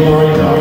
glory, God.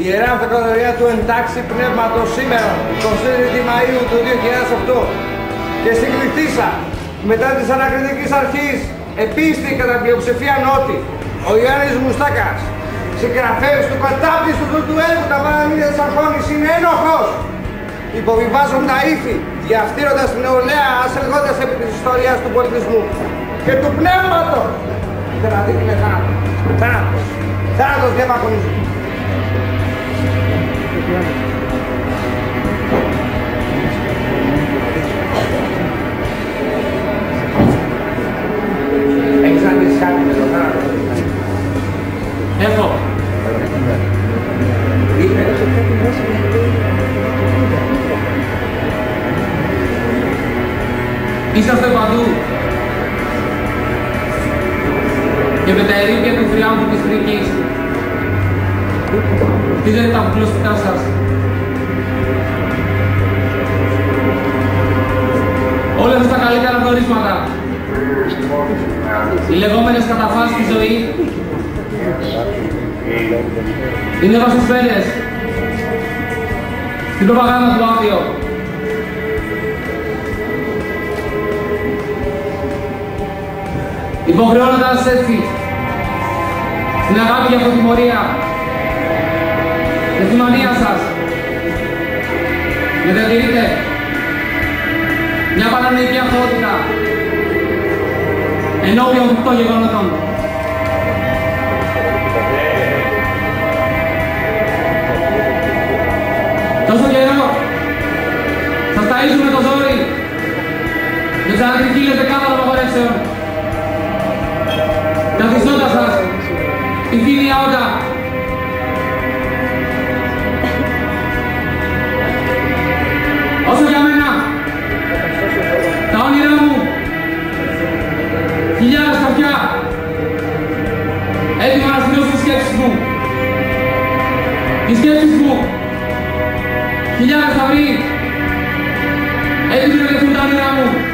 Η Ιερά Αυτοκρατορία του Εντάξη Πνεύματος σήμερα, 23 Μαΐου του 2008 και στην Κρυθίσα, μετά της ανακριτικής αρχής, επίστη κατά πλειοψηφία νότη, ο Ιωάννης Μουστάκας, συγγραφέας του κατάπτυστου του του έργου τα παραμύθια της Αρχόνης, είναι ένοχος. Υποβιβάζουν τα ήθη, διαφτύροντας την νεολαία, ασελγώντας επί της ιστορίας του πολιτισμού και του πνεύματος. Δηλαδή είναι θάνατος. Θάνατος. Θάνατος διαπαγωνισμού. Έχεις να δεις κάτι με το θάνατο. Έχω. Είναι. Είσαστε παντού. Και με τα ερήπια του θριάμβου της Κρικής. Δείτε τα απλώστικά σας. Όλα αυτά τα καλύτερα γνωρίσματα. Οι λεγόμενες καταφάσεις στη ζωή είναι βασισμένες στην προπαγάνδα του άδειο. Υποχρεώνοντας έτσι στην αγάπη για την τιμωρία και τη μανία σας να διατηρείτε μια παρανοϊκή αθωότητα ενώπιον των γεγονότων. Τόσο καιρό σας ταΐζουμε το ζόρι και ξανακρικήλετε κάτω των απαγορεύσεων. Καθιστώντας σας την φίλια όντα. έτοιμα να σημειώσω τις σκέψεις μου. Τις σκέψεις μου. Χιλιάδες αυροί έτοιμοι να τα νερά μου.